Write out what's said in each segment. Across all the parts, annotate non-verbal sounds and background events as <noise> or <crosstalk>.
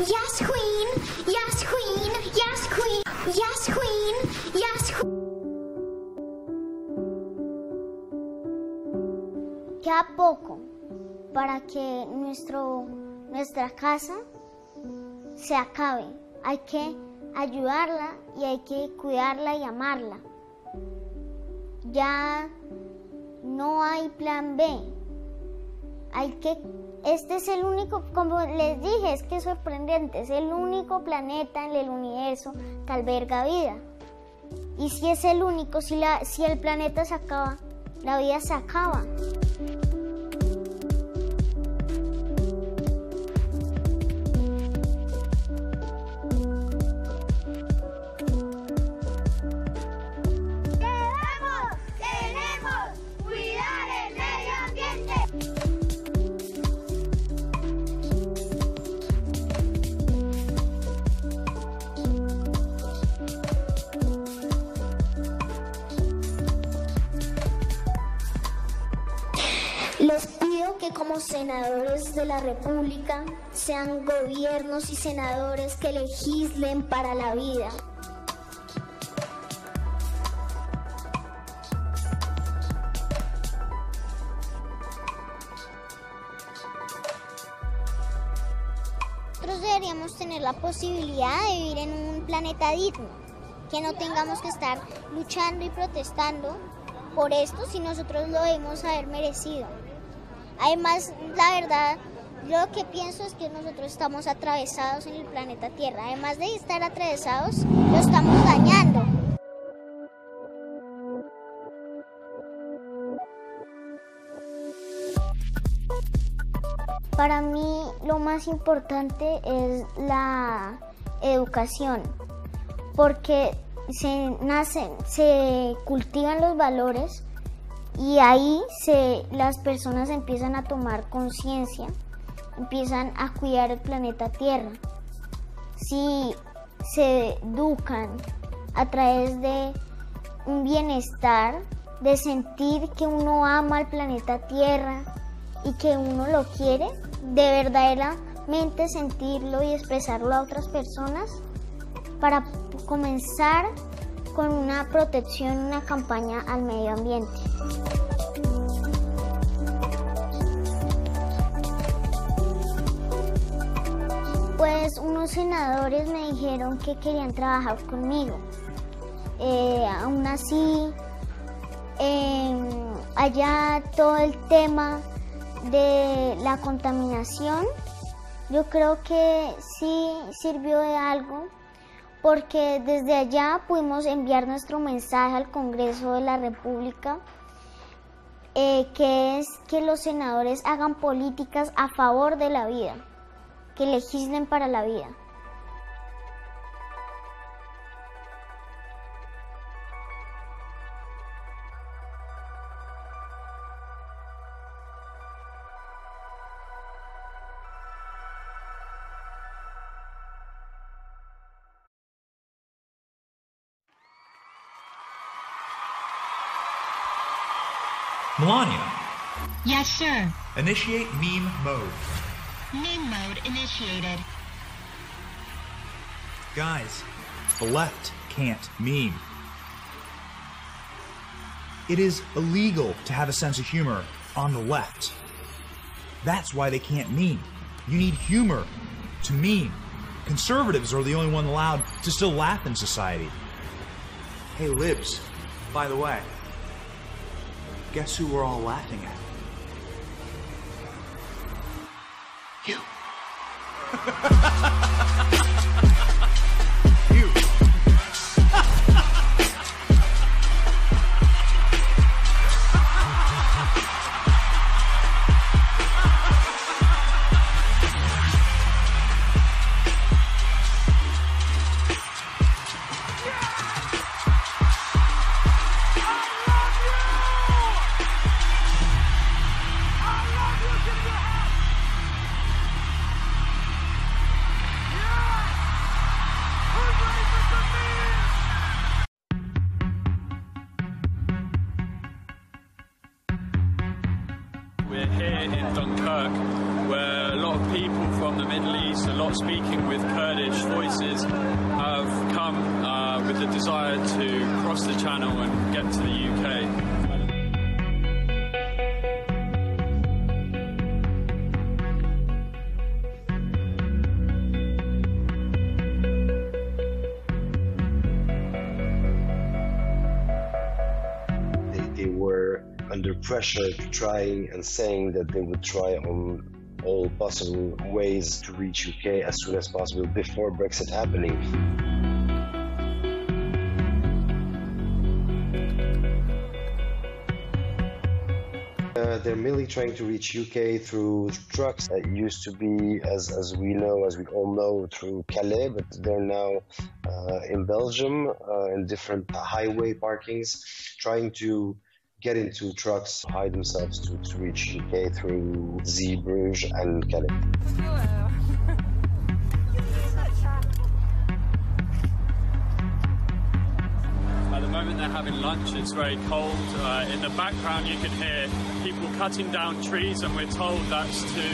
Yes, Queen. Yes, Queen. Yes, Queen. Yes, Queen. Yes, Queen. Queda poco para que nuestro, nuestra casa se acabe. Hay que ayudarla y hay que cuidarla y amarla. Ya no hay plan B. Hay que este es el único, como les dije, es que es sorprendente, es el único planeta en el universo que alberga vida. Y si es el único, si, la, si el planeta se acaba, la vida se acaba. Senadores de la República sean gobiernos y senadores que legislen para la vida. Nosotros deberíamos tener la posibilidad de vivir en un planeta digno, que no tengamos que estar luchando y protestando por esto si nosotros lo debemos haber merecido. Además, la verdad, lo que pienso es que nosotros estamos atravesados en el planeta Tierra. Además de estar atravesados, lo estamos dañando. Para mí lo más importante es la educación, porque se nacen, se cultivan los valores y ahí se, las personas empiezan a tomar conciencia, empiezan a cuidar el planeta Tierra. Si se educan a través de un bienestar, de sentir que uno ama al planeta Tierra y que uno lo quiere, de verdaderamente sentirlo y expresarlo a otras personas para comenzar con una protección, una campaña al medio ambiente. Pues unos senadores me dijeron que querían trabajar conmigo. Eh, aún así, eh, allá todo el tema de la contaminación, yo creo que sí sirvió de algo porque desde allá pudimos enviar nuestro mensaje al Congreso de la República, eh, que es que los senadores hagan políticas a favor de la vida, que legislen para la vida. Melania, Yes, sir. initiate meme mode. Meme mode initiated. Guys, the left can't meme. It is illegal to have a sense of humor on the left. That's why they can't meme. You need humor to meme. Conservatives are the only one allowed to still laugh in society. Hey, Libs, by the way, guess who we're all laughing at? You. <laughs> We're here in Dunkirk, where a lot of people from the Middle East, a lot speaking with Kurdish voices, have come uh, with the desire to cross the channel and get to the UK. Pressure trying and saying that they would try on all possible ways to reach UK as soon as possible before Brexit happening. Uh, they're mainly trying to reach UK through trucks. It used to be, as, as we know, as we all know, through Calais, but they're now uh, in Belgium uh, in different highway parkings, trying to get into trucks, hide themselves to, to reach UK through Zeebrugge and Calais. At the moment, they're having lunch. It's very cold. Uh, in the background, you can hear people cutting down trees, and we're told that's to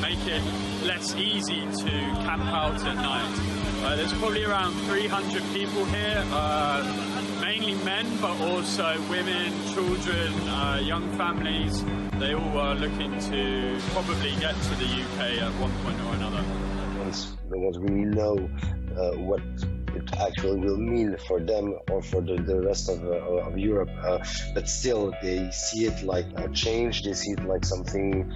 make it less easy to camp out at night. Uh, there's probably around 300 people here, uh, mainly men, but also women, children, uh, young families. They all are looking to probably get to the UK at one point or another. the ones really know uh, what it actually will mean for them or for the, the rest of, uh, of Europe. Uh, but still, they see it like a change. They see it like something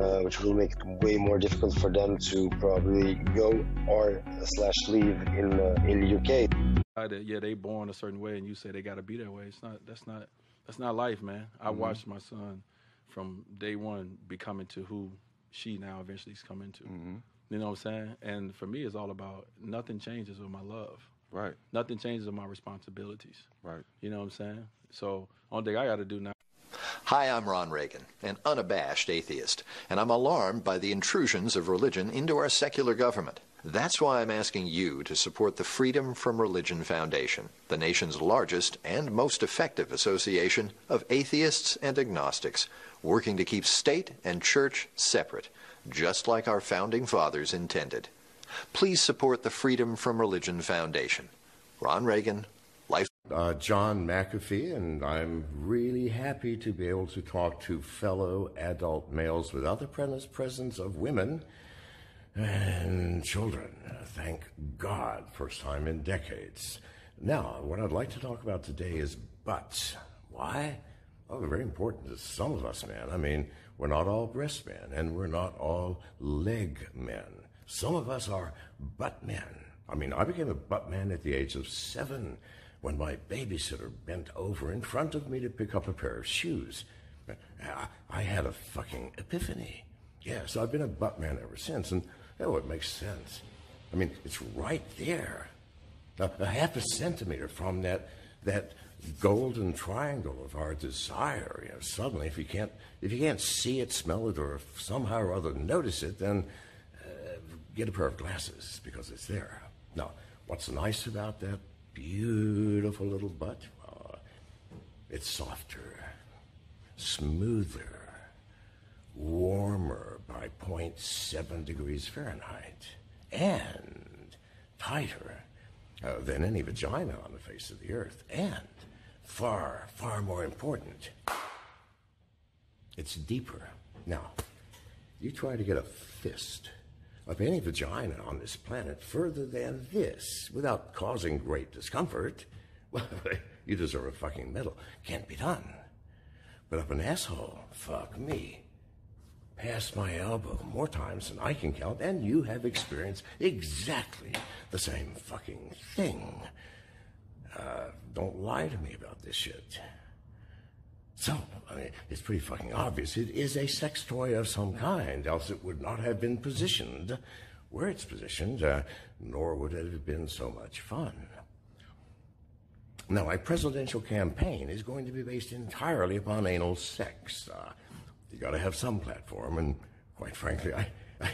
uh, which will make it way more difficult for them to probably go or slash leave in uh, in the UK. That, yeah, they born a certain way, and you say they got to be that way. It's not. That's not. That's not life, man. I mm-hmm. watched my son from day one becoming to who she now eventually is coming to. Mm-hmm. You know what I'm saying? And for me, it's all about nothing changes with my love. Right. Nothing changes with my responsibilities. Right. You know what I'm saying? So only thing I got to do now. Hi, I'm Ron Reagan, an unabashed atheist, and I'm alarmed by the intrusions of religion into our secular government. That's why I'm asking you to support the Freedom from Religion Foundation, the nation's largest and most effective association of atheists and agnostics, working to keep state and church separate, just like our founding fathers intended. Please support the Freedom from Religion Foundation. Ron Reagan, Life. uh, John McAfee, and I'm really happy to be able to talk to fellow adult males without the presence of women and children. Thank God, first time in decades. Now, what I'd like to talk about today is butts. Why? Oh, very important to some of us, man. I mean, we're not all breast men, and we're not all leg men. Some of us are butt men. I mean, I became a butt man at the age of seven when my babysitter bent over in front of me to pick up a pair of shoes. I, had a fucking epiphany. Yes, I've been a butt man ever since, and oh, it makes sense. I mean, it's right there, a, a half a centimeter from that that golden triangle of our desire. You know, suddenly, if you can't if you can't see it, smell it, or somehow or other notice it, then uh, get a pair of glasses because it's there. Now, what's nice about that beautiful little butt? Well, it's softer, smoother, warmer by 0.7 degrees Fahrenheit, and tighter uh, than any vagina on the face of the earth. And far, far more important, it's deeper. Now, you try to get a fist of any vagina on this planet further than this without causing great discomfort, <laughs> well, you deserve a fucking medal. Can't be done. But up an asshole, fuck me. Past my elbow more times than I can count, and you have experienced exactly the same fucking thing. Uh, don't lie to me about this shit. So, I mean, it's pretty fucking obvious. It is a sex toy of some kind, else it would not have been positioned where it's positioned, uh, nor would it have been so much fun. Now, my presidential campaign is going to be based entirely upon anal sex. Uh, you got to have some platform, and quite frankly, I, I,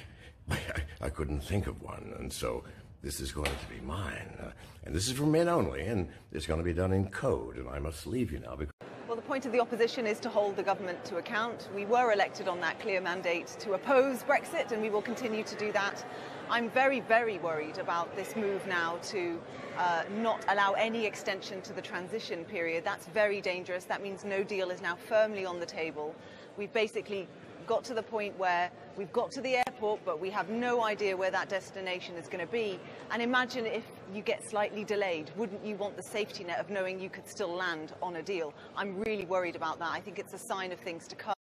I, I couldn't think of one, and so this is going to be mine. Uh, and this is for men only, and it's going to be done in code, and I must leave you now because. Well, the point of the opposition is to hold the government to account. We were elected on that clear mandate to oppose Brexit, and we will continue to do that. I'm very, very worried about this move now to uh, not allow any extension to the transition period. That's very dangerous. That means no deal is now firmly on the table. We've basically got to the point where we've got to the airport, but we have no idea where that destination is going to be. And imagine if you get slightly delayed. Wouldn't you want the safety net of knowing you could still land on a deal? I'm really worried about that. I think it's a sign of things to come.